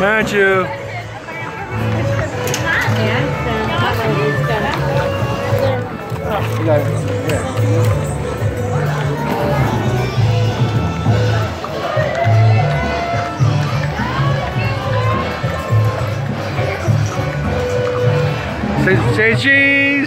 Matthew. You. Say, say cheese.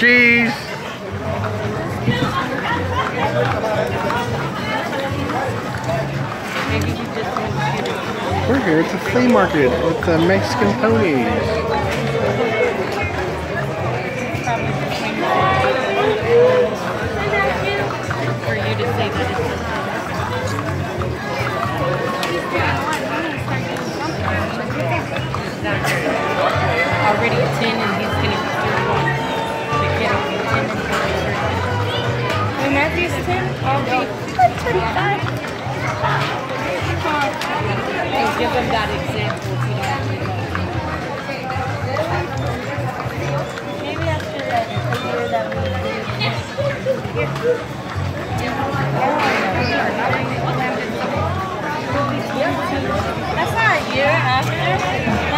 Cheese. We're here. It's a flea market with the Mexican ponies. For you to say that it's already 10 and 31. When Matthew's 10, I'll be 25. And give him that example. Maybe after a year that we That's not a year after.